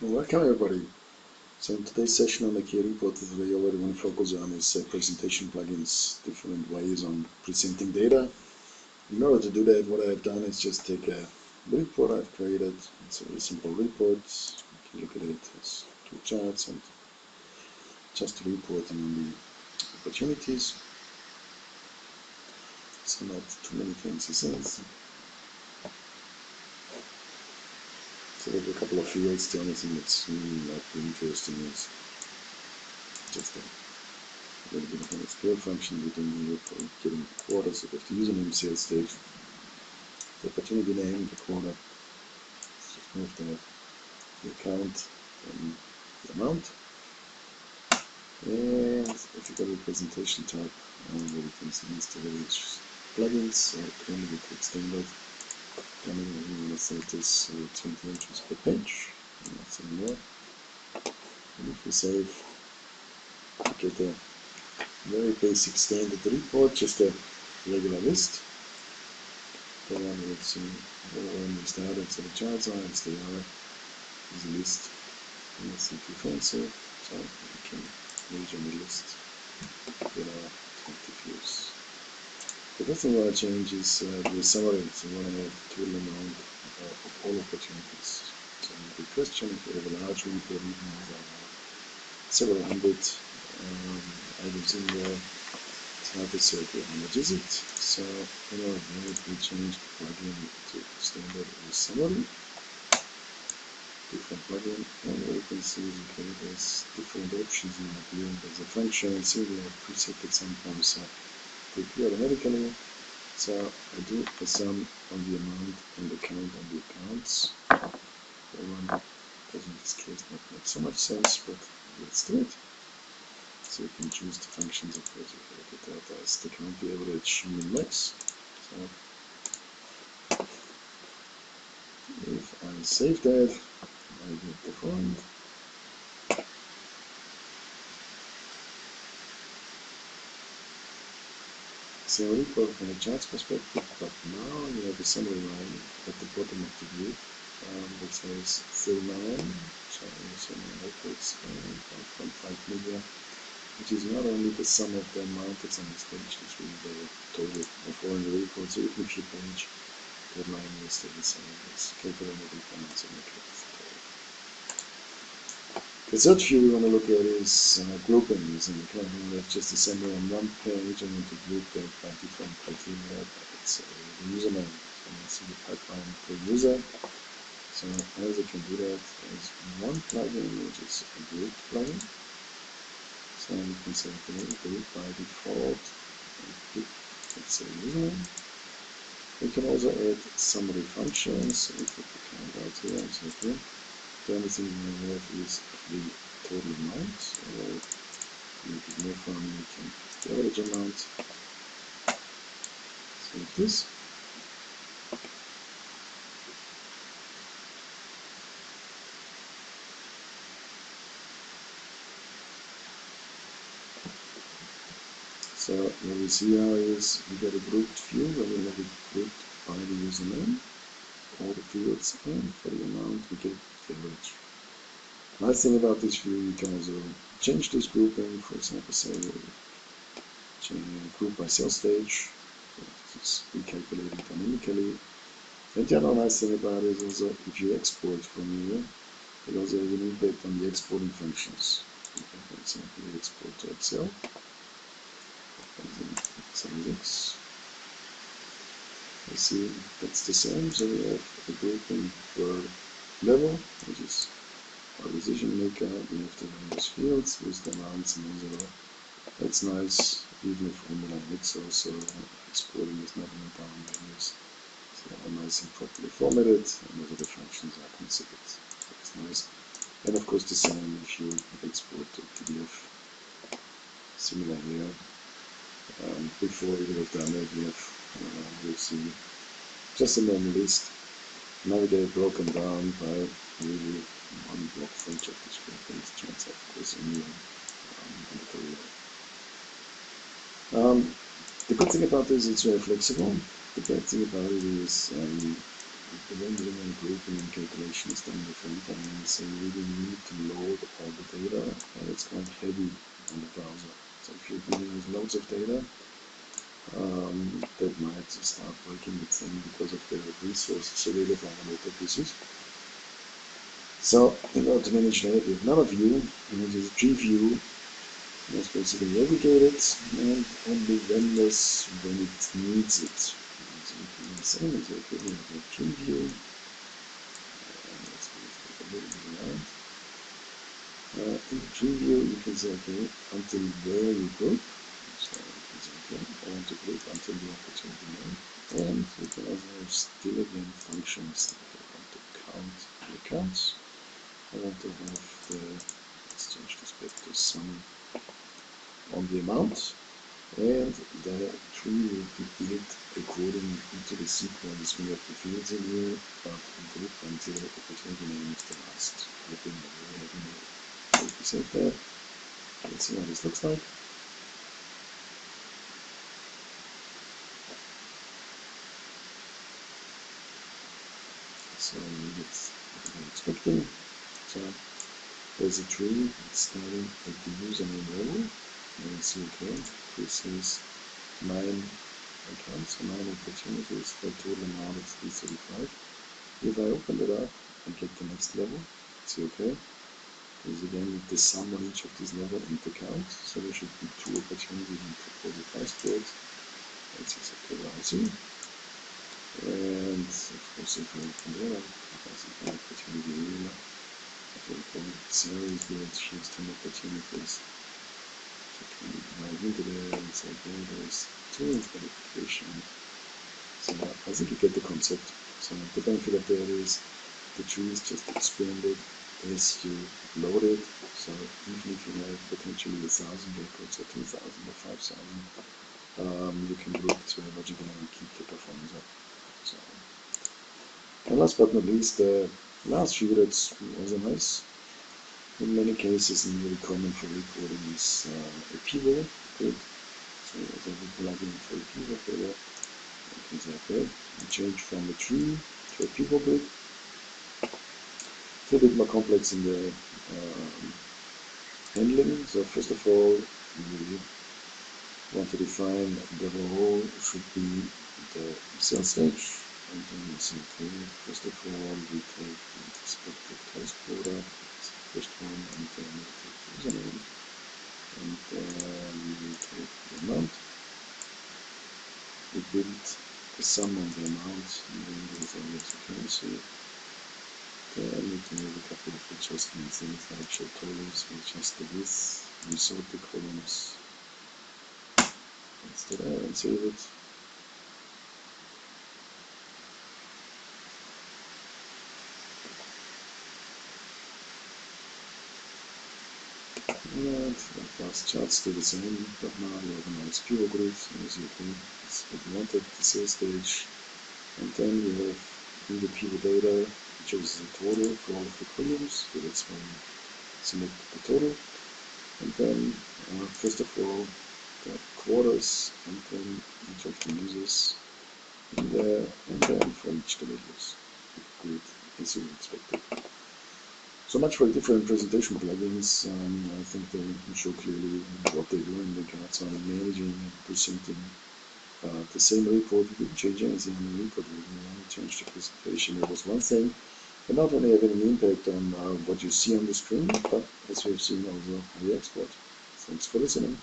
Welcome everybody. So in today's session on the KReporter what I want to focus on is uh, presentation plugins, different ways on presenting data. In order to do that what I've done is just take a report I've created. It's a very simple report. You can look at it as two charts and just reporting on the opportunities. So not too many things. It's So there's a couple of fields. The only thing that's really not interesting is just a little bit of an explore function within here for getting quarters so if the username sales stage. The opportunity name, the quarter, move the, the account and the amount. And if you go to the presentation tab, uh, where you can see the various plugins, so only the quick and let's say it is uh, 20 inches per page not some more. And if we save we get a very basic standard report just a regular list. Then we'll see when we started so the charts are as they are is a list and let's see too fancy so we can use on the list. With our 20 views the first thing I want to change is uh, the summary. So I want to have total amount uh, of all opportunities. So the question, if you have a large report, even have several hundred um, items in there, it's hard to say okay, how much is it. So you know, then we change the plugin to standard summary. Different plugin, and what you can see is okay, there's different options in the here. There's a function, have preset at sometimes. So prepare automatically. So I do a sum on the amount and the count on the accounts. The one does in this case not make so much sense, but let's do it. So you can choose the functions of course you can look at that as the count the average min max. So if I save that, I get the following. Report from a chart's perspective, but now you have a summary line at the bottom of the view um, that says fill 9, so summary records and 1.5 million, which is not only the sum of the amount that's on it's really the total of all the reports. So if you page, that line is still the same. It's calculated requirements and the third view we want to look at is uh, groupings, and kind of have just assembly on one page and then to group that by different criteria. It's uh, the username, and see the pipeline per user. So as I can do that, there's one plugin which is a group plugin. So you can say okay, group by default, let's say username. We can also add summary functions. So we put the count out here say okay. The only thing we have is the total amount, or make it more fun, we can the average amount. Save this. So what we see now is we get a grouped view where we have it grouped by the username, all the fields, and for the amount we get average. Nice thing about this view, you can also change this grouping, for example, say change group by sales stage, it's recalculated dynamically. And the other nice thing about it is also if you export from here, it also has an impact on the exporting functions. For example, export to Excel, X. You see that's the same, so we have a grouping for level, which is our decision maker. We have the various fields with the amounts and zero. That's nice, even if formula X also exporting is not in the down values. So they are nice and properly formatted, and also the functions are considered. That's nice. And of course the same if you export to PDF. Similar here. Um, before we have done it, we have, uh, we'll see just a normal list now broken down by really one block for each of these things turns out of course a new um, um, the good thing about this is it's very flexible. The bad thing about it is um, the rendering and grouping and calculation is done with runtime, so you really need to load all the data, and it's quite heavy on the browser. So if you're dealing with loads of data, um, that might start working with them because of the resources available on local PCs. So in order to manage that, we have another view, and it is a tree view. That's basically navigated and only renders when it needs it. So you can say, okay, we have a tree view. let's move a little bit around. Uh, in tree you can say, okay, until where you group. So you can say, okay, I want to group until the opportunity name. And can also still again functions that I want to count the accounts. I want to have the, let's change this back to sum on the amount. And the tree will be built according to the sequence we have the fields in here, but group until the opportunity name is the last grouping that we have save that, let's see how this looks like. So it's expecting. So there's a tree starting at the username level. And see okay, this is nine accounts, nine opportunities, the total amount is 335. If I open it up and get the next level, see okay, is again the sum on each of these level and the count. So there should be two opportunities and two 45 squares. That's exactly what I see. And of course if I open that up, I see an opportunity here. I think the series here shows 10 opportunities. Can dive into there and there's two qualification. So I think you get the concept. So the benefit of that is the tree is just expanded as you load it. So even if you have potentially a thousand records or two thousand or five thousand, um, you can group it wherever you can and keep the performance up. So, and last but not least, the last view that's also nice. In many cases, and very common for recording is uh, a pivot grid. So as a plugin for a pivot grid, you can say, okay, change from a tree to a pivot grid a bit more complex in the um, handling. So first of all, we want to define the row should be the stage. And then we okay, first of all, we take the expected test quota, that's the first one, and then we take the username, and then we take the amount. We build the sum of the amount, and then there is always a currency. I need to make a couple of adjustments in the actual totals. We adjust the width, we sort the columns. Do that and save it. And the fast charts do the same, but now a nice pivot grid, as you can, what we wanted, the sales stage. And then we have in the pivot data choose the total for all of the columns, so that's when you select the total. And then, uh, first of all, the quarters, and then each of the users in there, and then for each the values. Good, as you expected. So much for different presentation plugins. Um, I think they show clearly what they do in regards on managing and presenting uh, the same report. We didn't change anything in the report. We only changed the presentation. It was one thing but not only having an impact on uh, what you see on the screen, but as we have seen also the export. Thanks for listening.